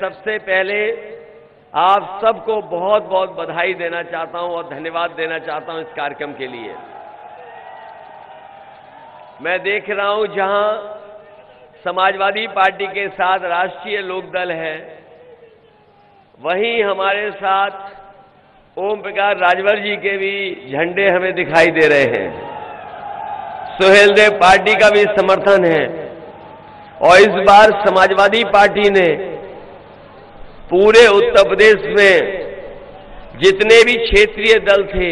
सबसे पहले आप सबको बहुत बहुत बधाई देना चाहता हूँ और धन्यवाद देना चाहता हूँ इस कार्यक्रम के लिए। मैं देख रहा हूँ जहाँ समाजवादी पार्टी के साथ राष्ट्रीय लोकदल है, वहीं हमारे साथ ओम प्रकाश राजवर जी के भी झंडे हमें दिखाई दे रहे हैं। सुहेल देव पार्टी का भी समर्थन है और इस बार समाजवादी पार्टी ने पूरे उत्तर प्रदेश में जितने भी क्षेत्रीय दल थे,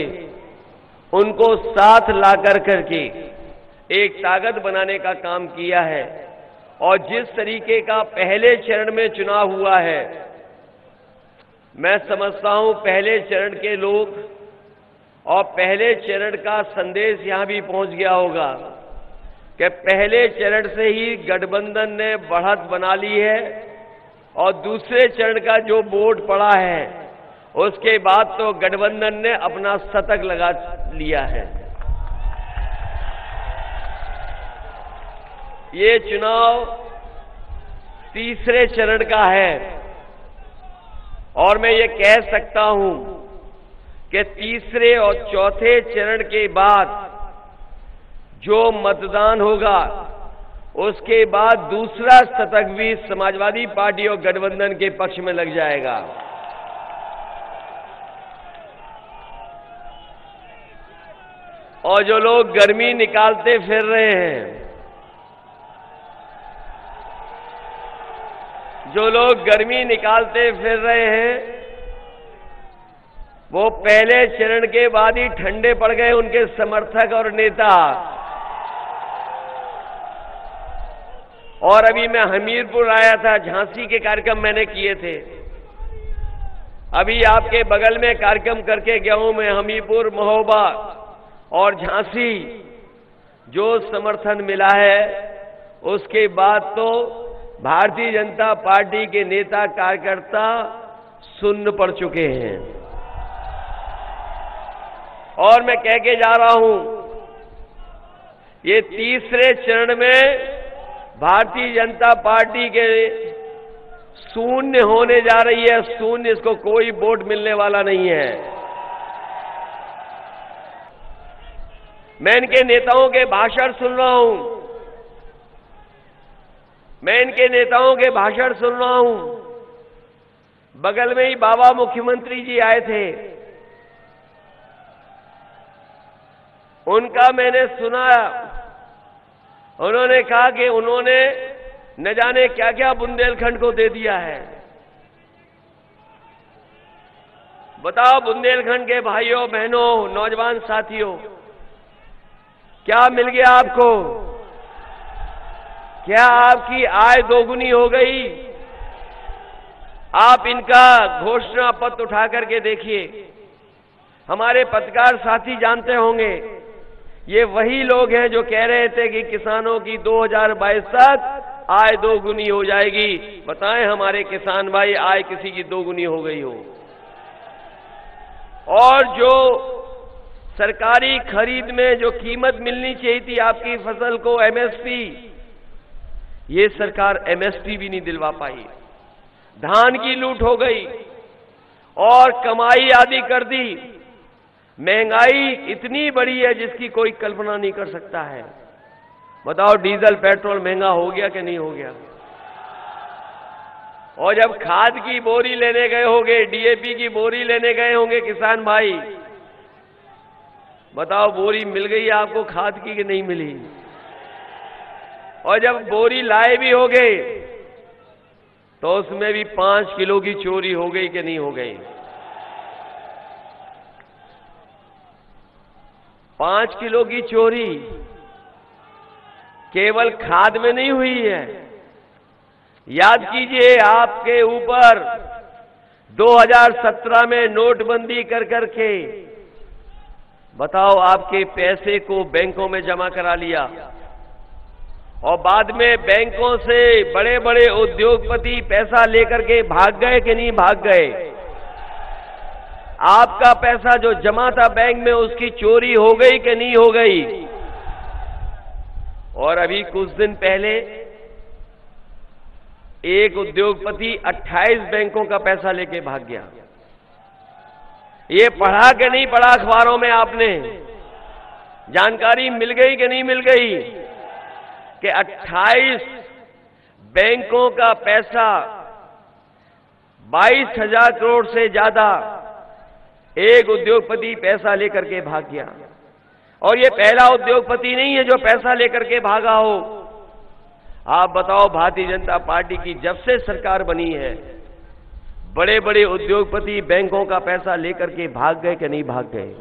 उनको साथ लाकर करके एक ताकत बनाने का काम किया है। और जिस तरीके का पहले चरण में चुनाव हुआ है, मैं समझता हूँ पहले चरण के लोग और पहले चरण का संदेश यहाँ भी पहुँच गया होगा कि पहले चरण से ही गठबंधन ने बढ़त बना ली है। और दूसरे चरण का जो वोट पड़ा है, उसके बाद तो गठबंधन ने अपना शतक लगा लिया है। ये चुनाव तीसरे चरण का है। और मैं ये कह सकता हूँ कि तीसरे और चौथे चरण के बाद जो मतदान होगा उसके बाद दूसरा शतक भी समाजवादी पार्टी और गठबंधन के पक्ष में लग जाएगा। और जो लोग गर्मी निकालते फिर रहे हैं, जो लोग गर्मी निकालते फिर रहे हैं, वो पहले चरण के बाद ही ठंडे पड़ गए उनके समर्थक और नेता। और अभी मैं हमीरपुर आया था, झांसी के कार्यक्रम मैंने किए थे। अभी आपके बगल में कार्यक्रम करके गया हूँ मैं, हमीरपुर, महोबा और झांसी। जो समर्थन मिला है, उसके बाद तो भारतीय जनता पार्टी के नेता कार्यकर्ता सुन्न पड़ चुके हैं। और मैं कह के जा रहा हूँ, ये तीसरे चरण में भारतीय जनता पार्टी के शून्य होने जा रही है, शून्य इसको कोई वोट मिलने वाला नहीं है। मैं इनके नेताओं के भाषण सुन रहा हूँ। मैं इनके नेताओं के भाषण सुन रहा हूँ। बगल में ही बाबा मुख्यमंत्री जी आए थे। उनका मैंने सुना उन्होंने कहा कि उन्होंने न जाने क्या क्या बुंदेलखंड को दे दिया है। बताओ बुंदेलखंड के भाइयों, बहनों, नौजवान साथियों, क्या मिल गया आपको? क्या आपकी आय दोगुनी हो गई? आप इनका घोषणा पत्र उठा करके देखिए। हमारे पत्रकार साथी जानते होंगे ये वही लोग हैं जो कह रहे थे कि किसानों की 2022 तक आय दोगुनी हो जाएगी। बताएँ हमारे किसान भाई, आय किसी की दोगुनी हो गई हो। और जो सरकारी खरीद में जो कीमत मिलनी चाहिए थी आपकी फ़सल को एमएसपी ये सरकार एमएसपी भी नहीं दिलवा पाई। धान की लूट हो गई और कमाई आदि कर दी। महँगाई इतनी बड़ी है जिसकी कोई कल्पना नहीं कर सकता है। बताओ, डीजल, पेट्रोल महँगा हो गया कि नहीं हो गया? और जब खाद की बोरी लेने गए होंगे डीएपी की बोरी लेने गए होंगे, किसान भाई, बताओ, बोरी मिल गई आपको, खाद की कि नहीं मिली? और जब बोरी लाए भी हो गए तो उसमें भी पाँच किलो की चोरी हो गई कि नहीं हो गई? पाँच किलो की चोरी केवल खाद में नहीं हुई है। याद कीजिए, आपके ऊपर 2017 में नोटबंदी कर करके, बताओ आपके पैसे को बैंकों में जमा करा लिया। और बाद में बैंकों से बड़े बड़े उद्योगपति पैसा लेकर के भाग गए कि नहीं भाग गए? आपका पैसा जो जमा था बैंक में, उसकी चोरी हो गई कि नहीं हो गई? और अभी कुछ दिन पहले, एक उद्योगपति 28 बैंकों का पैसा लेके भाग गया। ये पढ़ा के नहीं पढ़ा अखबारों में आपने? जानकारी मिल गई कि नहीं मिल गई? कि 28 बैंकों का पैसा बाईस हज़ार करोड़ से ज़्यादा एक उद्योगपति पैसा लेकर के भाग गया। और ये पहला उद्योगपति नहीं है जो पैसा लेकर के भागा हो। आप बताओ, भारतीय जनता पार्टी की जब से सरकार बनी है बड़े बड़े उद्योगपति बैंकों का पैसा लेकर के भाग गए कि नहीं भाग गए?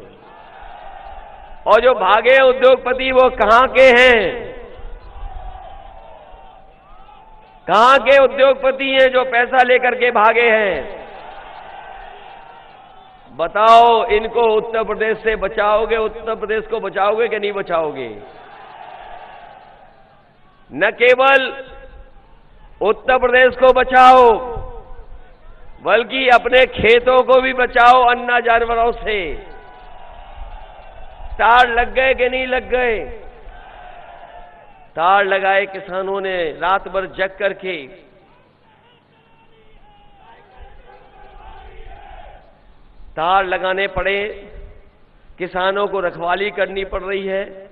और जो भागे उद्योगपति, वो कहाँ के हैं? कहाँ के उद्योगपति हैं जो पैसा लेकर के भागे हैं? बताओ, इनको उत्तर प्रदेश से बचाओगे, उत्तर प्रदेश को बचाओगे कि नहीं बचाओगे? न केवल उत्तर प्रदेश को बचाओ, बल्कि अपने खेतों को भी बचाओ अन्ना जानवरों से। तार लग गए कि नहीं लग गए? तार लगाए किसानों ने, रात भर जग करके। तार लगाने पड़े, किसानों को रखवाली करनी पड़ रही है,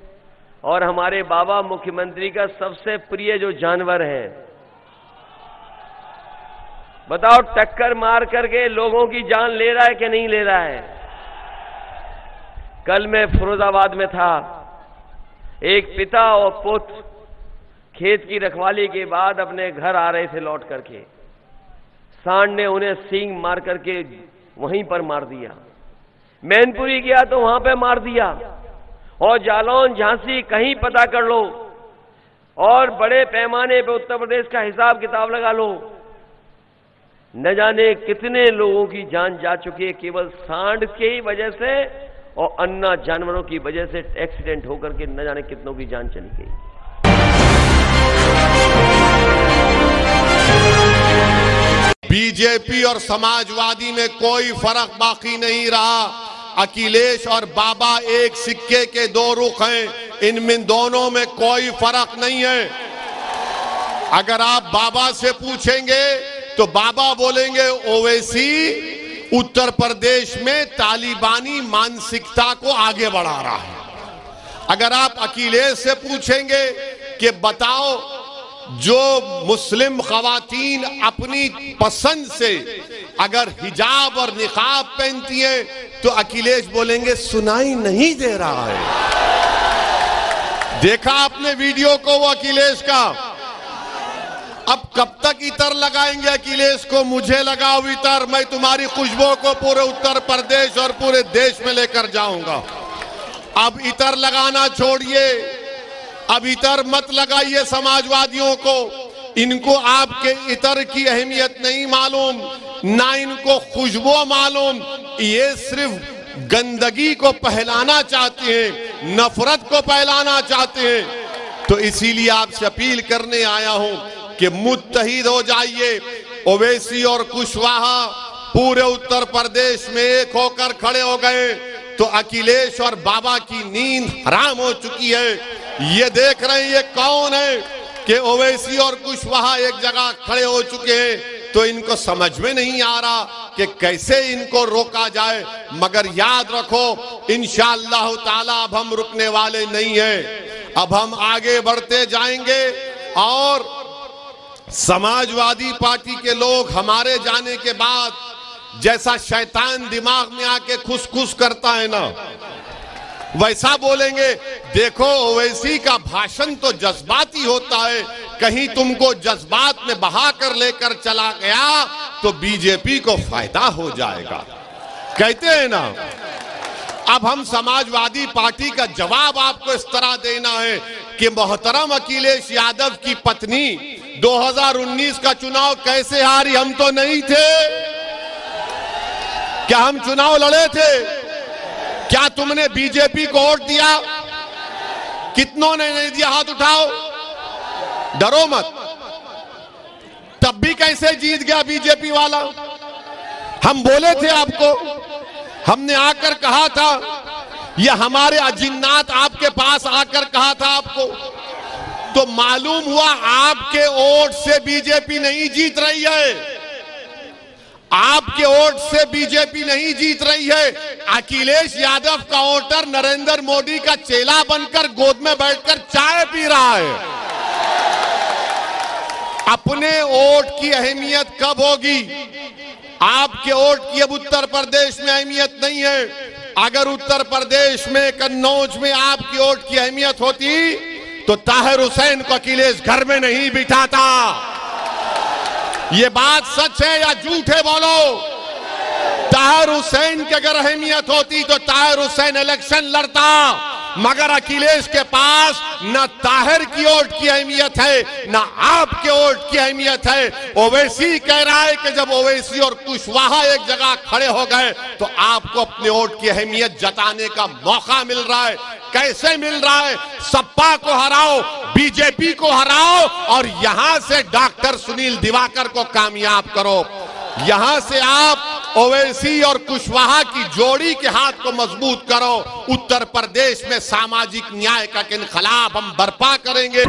और हमारे बाबा मुख्यमंत्री का सबसे प्रिय जो जानवर है। बताओ, टक्कर मार करके लोगों की जान ले रहा है कि नहीं ले रहा है? कल मैं फिरोजाबाद में था। एक पिता और पुत्र खेत की रखवाली के बाद अपने घर आ रहे थे लौट करके। सांड ने उन्हें सींग मार करके वहीं पर मार दिया। मैनपुरी गया तो वहाँ पे मार दिया। और जालौन, झांसी कहीं पता कर लो। और बड़े पैमाने पे उत्तर प्रदेश का हिसाब किताब लगा लो। न जाने कितने लोगों की जान जा चुकी है, केवल सांड के ही वजह से और अन्ना जानवरों की वजह से एक्सीडेंट होकर के न जाने कितनों की जान चली गई। बीजेपी और समाजवादी में कोई फ़र्क बाकी नहीं रहा। अखिलेश और बाबा एक सिक्के के दो रुख हैं। इनमें दोनों में कोई फ़र्क नहीं है। अगर आप बाबा से पूछेंगे तो बाबा बोलेंगे, ओवैसी, उत्तर प्रदेश में तालिबानी मानसिकता को आगे बढ़ा रहा है। अगर आप अखिलेश से पूछेंगे कि बताओ जो मुस्लिम खवातीन अपनी पसंद से अगर हिजाब और निकाब पहनती हैं तो अखिलेश बोलेंगे, सुनाई नहीं दे रहा है। देखा आपने वीडियो को वो अखिलेश का? अब कब तक इतर लगाएँगे अखिलेश को? मुझे लगाओ इतर, मैं तुम्हारी खुशबू को पूरे उत्तर प्रदेश और पूरे देश में लेकर जाऊँगा। अब इतर लगाना छोड़िए। अब इतर मत लगाइए समाजवादियों को। इनको आपके इतर की अहमियत नहीं मालूम, ना इनको खुशबू मालूम। ये सिर्फ़ गंदगी को पहलाना चाहते हैं, नफरत को पहलाना चाहते हैं। तो इसीलिए आपसे अपील करने आया हूँ कि मुतहिद हो जाइए। ओवैसी और कुशवाहा पूरे उत्तर प्रदेश में एक होकर खड़े हो गए। तो अखिलेश और बाबा की नींद हराम हो चुकी है। ये देख रहे हैं, ये कौन है कि ओवैसी और कुशवाहा एक जगह खड़े हो चुके हैं? तो इनको समझ में नहीं आ रहा कि कैसे इनको रोका जाए। मगर याद रखो इंशाला ताला, अब हम रुकने वाले नहीं है। अब हम आगे बढ़ते जाएँगे और समाजवादी पार्टी के लोग हमारे जाने के बाद जैसा शैतान दिमाग में आके खुश खुश करता है ना वैसा बोलेंगे, देखो, ओवैसी का भाषण तो जज्बाती होता है। कहीं तुमको जज्बात में बहा कर लेकर चला गया तो बीजेपी को फ़ायदा हो जाएगा। कहते हैं ना, अब हम समाजवादी पार्टी का जवाब आपको इस तरह देना है कि मोहतरम अखिलेश यादव की पत्नी 2019 का चुनाव कैसे हारी? हम तो नहीं थे। क्या हम चुनाव लड़े थे? क्या तुमने बीजेपी को वोट दिया? कितनों ने नहीं दिया? हाथ उठाओ। डरो मत। तब भी कैसे जीत गया बीजेपी वाला? हम बोले थे आपको, हमने आकर कहा था यह हमारे अजिन्नात आपके पास आकर कहा था आपको। तो मालूम हुआ आपके वोट से बीजेपी नहीं जीत रही है। आपके वोट से बीजेपी नहीं जीत रही है। अखिलेश यादव का वोटर नरेंद्र मोदी का चेला बनकर गोद में बैठकर चाय पी रहा है। अपने वोट की अहमियत कब होगी? आपके वोट की अब उत्तर प्रदेश में अहमियत नहीं है। अगर उत्तर प्रदेश में, कन्नौज में आपकी वोट की अहमियत होती तो ताहिर हुसैन को अखिलेश घर में नहीं बिठाता। ये बात सच है या झूठ है बोलो? ताहर हुसैन की अगर अहमियत होती तो ताहर हुसैन इलेक्शन लड़ता। मगर अखिलेश के पास न ताहिर की वोट की अहमियत है, न आपके वोट की अहमियत है। ओवैसी कह रहा है कि जब ओवैसी और कुशवाहा एक जगह खड़े हो गए तो आपको अपने वोट की अहमियत जताने का मौका मिल रहा है। कैसे मिल रहा है? सपा को हराओ, बीजेपी को हराओ और यहाँ से डॉक्टर सुनील दिवाकर को कामयाब करो। यहाँ से आप ओवैसी और कुशवाहा की जोड़ी के हाथ को मज़बूत करो। उत्तर प्रदेश में सामाजिक न्याय का खिलाफ हम बर्पा करेंगे।